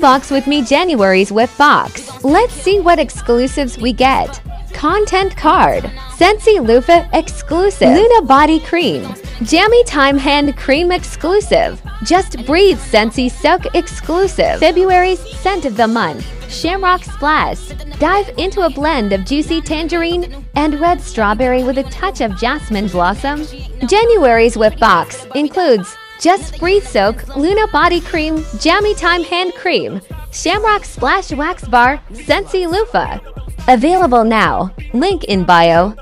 Unbox with me January's Whiff Box. Let's see what exclusives we get. Content card. Scentsy Loofah exclusive. Luna body cream. Jammy Time hand cream exclusive. Just Breathe Scentsy Silk exclusive. February's scent of the month. Shamrock Splash. Dive into a blend of juicy tangerine and red strawberry with a touch of jasmine blossom. January's Whiff Box includes Just Breathe Soak, Luna Body Cream, Jammy Time Hand Cream, Shamrock Splash Wax Bar, Scentsy Loofah. Available now. Link in bio.